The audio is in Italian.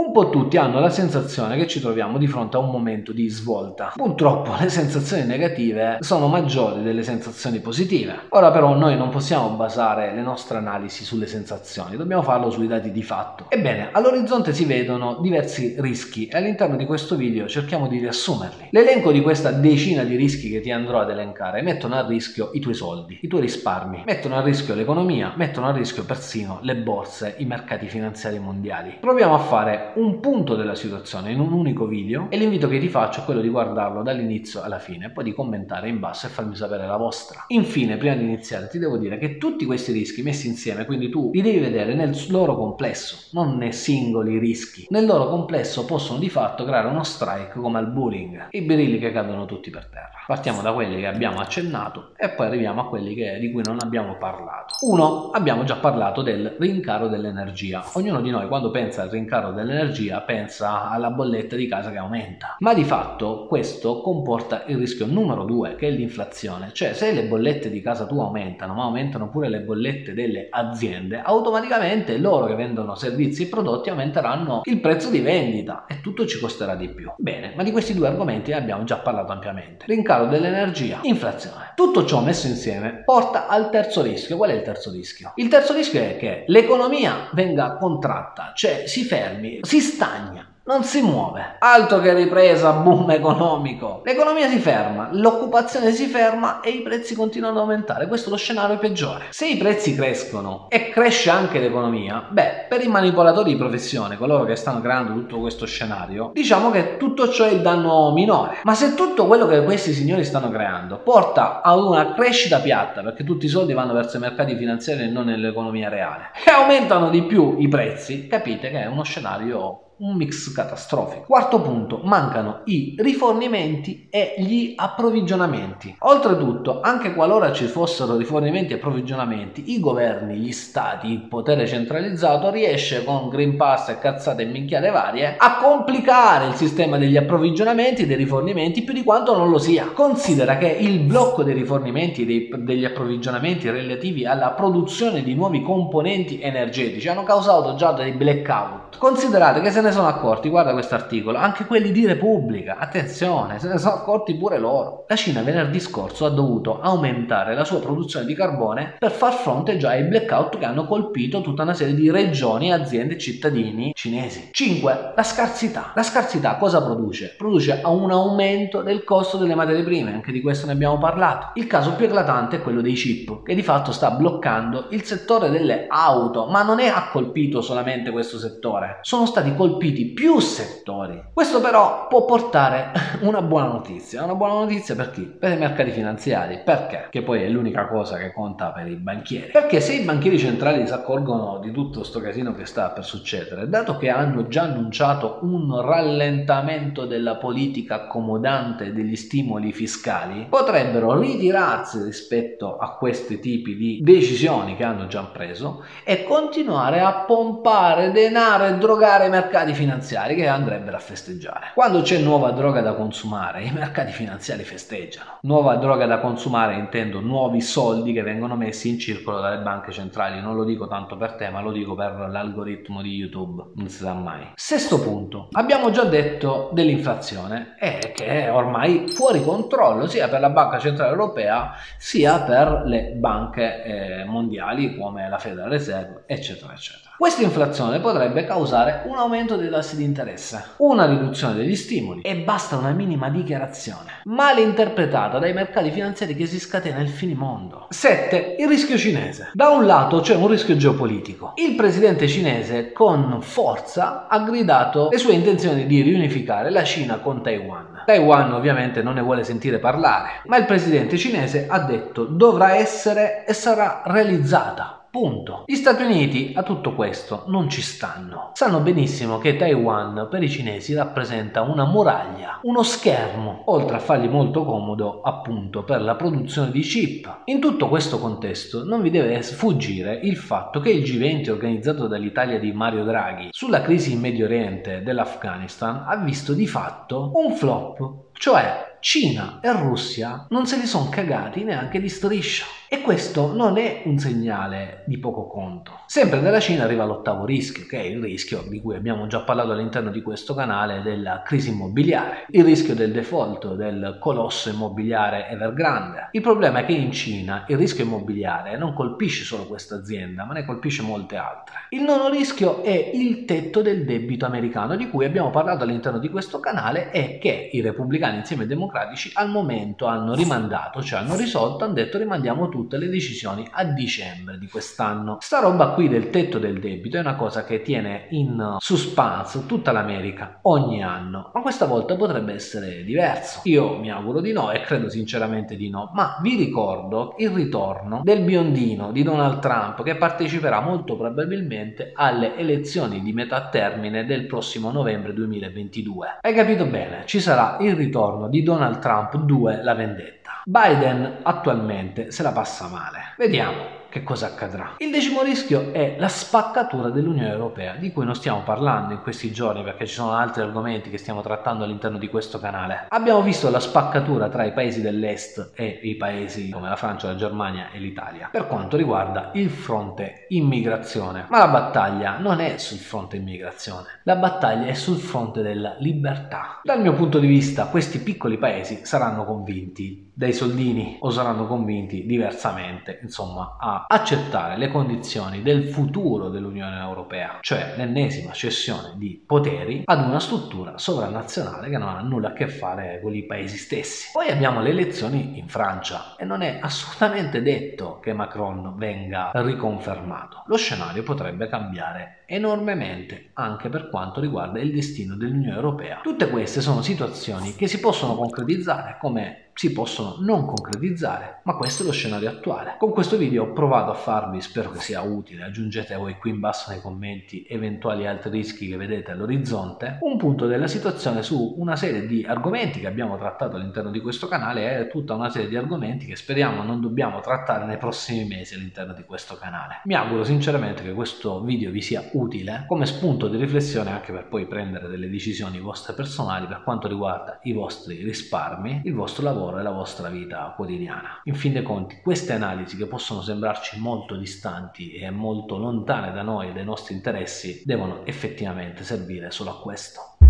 Un po' tutti hanno la sensazione che ci troviamo di fronte a un momento di svolta. Purtroppo le sensazioni negative sono maggiori delle sensazioni positive. Ora però noi non possiamo basare le nostre analisi sulle sensazioni, dobbiamo farlo sui dati di fatto. Ebbene, all'orizzonte si vedono diversi rischi e all'interno di questo video cerchiamo di riassumerli. L'elenco di questa decina di rischi che ti andrò ad elencare mettono a rischio i tuoi soldi, i tuoi risparmi, mettono a rischio l'economia, mettono a rischio persino le borse, i mercati finanziari mondiali. Proviamo a fare un punto della situazione in un unico video e l'invito che ti faccio è quello di guardarlo dall'inizio alla fine e poi di commentare in basso e farmi sapere la vostra. Infine, prima di iniziare, ti devo dire che tutti questi rischi messi insieme, quindi tu li devi vedere nel loro complesso, non nei singoli rischi. Nel loro complesso possono di fatto creare uno strike come al bullying, i birilli che cadono tutti per terra. Partiamo da quelli che abbiamo accennato e poi arriviamo a quelli che, di cui non abbiamo parlato. Uno, abbiamo già parlato del rincaro dell'energia. Ognuno di noi quando pensa al rincaro dell'energia pensa alla bolletta di casa che aumenta. Ma di fatto questo comporta il rischio numero due che è l'inflazione. Cioè se le bollette di casa tua aumentano ma aumentano pure le bollette delle aziende, automaticamente loro che vendono servizi e prodotti aumenteranno il prezzo di vendita e tutto ci costerà di più. Bene, ma di questi due argomenti abbiamo già parlato ampiamente. Rincaro dell'energia, inflazione. Tutto ciò messo insieme porta al terzo rischio. Qual è il terzo rischio? Il terzo rischio è che l'economia venga contratta, cioè si fermi, si stagna non si muove. Altro che ripresa, boom economico. L'economia si ferma, l'occupazione si ferma e i prezzi continuano ad aumentare. Questo è lo scenario peggiore. Se i prezzi crescono e cresce anche l'economia, beh, per i manipolatori di professione, coloro che stanno creando tutto questo scenario, diciamo che tutto ciò è il danno minore. Ma se tutto quello che questi signori stanno creando porta a una crescita piatta, perché tutti i soldi vanno verso i mercati finanziari e non nell'economia reale, e aumentano di più i prezzi, capite che è uno scenario un mix catastrofico. Quarto punto, mancano i rifornimenti e gli approvvigionamenti. Oltretutto, anche qualora ci fossero rifornimenti e approvvigionamenti, i governi, gli stati, il potere centralizzato riesce con Green Pass e cazzate e minchiate varie a complicare il sistema degli approvvigionamenti e dei rifornimenti più di quanto non lo sia. Considera che il blocco dei rifornimenti e degli approvvigionamenti relativi alla produzione di nuovi componenti energetici hanno causato già dei blackout. Considerate che se ne ne sono accorti, guarda questo articolo, anche quelli di Repubblica, attenzione, se ne sono accorti pure loro. La Cina venerdì scorso ha dovuto aumentare la sua produzione di carbone per far fronte già ai blackout che hanno colpito tutta una serie di regioni, aziende e cittadini cinesi. 5. La scarsità. La scarsità cosa produce? Produce un aumento del costo delle materie prime, anche di questo ne abbiamo parlato. Il caso più eclatante è quello dei chip, che di fatto sta bloccando il settore delle auto, ma non è ha colpito solamente questo settore, sono stati colpiti colpiti più settori. Questo però può portare una buona notizia. Una buona notizia per chi? Per i mercati finanziari. Perché? Che poi è l'unica cosa che conta per i banchieri. Perché se i banchieri centrali si accorgono di tutto questo casino che sta per succedere, dato che hanno già annunciato un rallentamento della politica accomodante degli stimoli fiscali, potrebbero ritirarsi rispetto a questi tipi di decisioni che hanno già preso e continuare a pompare denaro e drogare i mercati mercati finanziari che andrebbero a festeggiare. Quando c'è nuova droga da consumare, i mercati finanziari festeggiano. Nuova droga da consumare intendo nuovi soldi che vengono messi in circolo dalle banche centrali. Non lo dico tanto per te, ma lo dico per l'algoritmo di YouTube. Non si sa mai. Sesto punto. Abbiamo già detto dell'inflazione e che è ormai fuori controllo sia per la Banca Centrale Europea sia per le banche eh, mondiali come la Federal Reserve, eccetera, eccetera. Questa inflazione potrebbe causare un aumento dei tassi di interesse, una riduzione degli stimoli e basta una minima dichiarazione, male interpretata dai mercati finanziari che si scatena il finimondo. 7. Il rischio cinese. Da un lato c'è un rischio geopolitico. Il presidente cinese con forza ha gridato le sue intenzioni di riunificare la Cina con Taiwan. Taiwan ovviamente non ne vuole sentire parlare, ma il presidente cinese ha detto dovrà essere e sarà realizzata Punto. Gli Stati Uniti a tutto questo non ci stanno. Sanno benissimo che Taiwan per i cinesi rappresenta una muraglia, uno schermo, oltre a fargli molto comodo appunto per la produzione di chip. In tutto questo contesto non vi deve sfuggire il fatto che il G20 organizzato dall'Italia di Mario Draghi sulla crisi in Medio Oriente dell'Afghanistan ha visto di fatto un flop, cioè Cina e Russia non se li sono cagati neanche di striscia. E questo non è un segnale di poco conto. Sempre dalla Cina arriva l'ottavo rischio, che è il rischio di cui abbiamo già parlato all'interno di questo canale della crisi immobiliare, il rischio del default del colosso immobiliare Evergrande. Il problema è che in Cina il rischio immobiliare non colpisce solo questa azienda, ma ne colpisce molte altre. Il nono rischio è il tetto del debito americano, di cui abbiamo parlato all'interno di questo canale e che i repubblicani insieme ai democratici al momento hanno rimandato, cioè hanno risolto, hanno detto rimandiamo tutte le decisioni a dicembre di quest'anno. Sta roba qui del tetto del debito è una cosa che tiene in suspense tutta l'America ogni anno, ma questa volta potrebbe essere diverso. Io mi auguro di no e credo sinceramente di no, ma vi ricordo il ritorno del biondino di Donald Trump che parteciperà molto probabilmente alle elezioni di metà termine del prossimo novembre 2022. Hai capito bene? Ci sarà il ritorno di Donald Trump 2 la vendetta. Biden attualmente se la passa male. Vediamo che cosa accadrà. Il decimo rischio è la spaccatura dell'Unione Europea, di cui non stiamo parlando in questi giorni perché ci sono altri argomenti che stiamo trattando all'interno di questo canale. Abbiamo visto la spaccatura tra i paesi dell'Est e i paesi come la Francia, la Germania e l'Italia per quanto riguarda il fronte immigrazione. Ma la battaglia non è sul fronte immigrazione, la battaglia è sul fronte della libertà. Dal mio punto di vista questi piccoli paesi saranno convinti dai soldini o saranno convinti diversamente, insomma, a accettare le condizioni del futuro dell'Unione Europea, cioè l'ennesima cessione di poteri ad una struttura sovranazionale che non ha nulla a che fare con i paesi stessi. Poi abbiamo le elezioni in Francia e non è assolutamente detto che Macron venga riconfermato. Lo scenario potrebbe cambiare enormemente anche per quanto riguarda il destino dell'Unione Europea. Tutte queste sono situazioni che si possono concretizzare come si possono non concretizzare, ma questo è lo scenario attuale. Con questo video ho provato a farvi, spero che sia utile, aggiungete voi qui in basso nei commenti eventuali altri rischi che vedete all'orizzonte, un punto della situazione su una serie di argomenti che abbiamo trattato all'interno di questo canale e tutta una serie di argomenti che speriamo non dobbiamo trattare nei prossimi mesi all'interno di questo canale. Mi auguro sinceramente che questo video vi sia utile come spunto di riflessione anche per poi prendere delle decisioni vostre personali per quanto riguarda i vostri risparmi, il vostro lavoro lavoro e la vostra vita quotidiana. In fin dei conti, queste analisi che possono sembrarci molto distanti e molto lontane da noi e dai nostri interessi devono effettivamente servire solo a questo.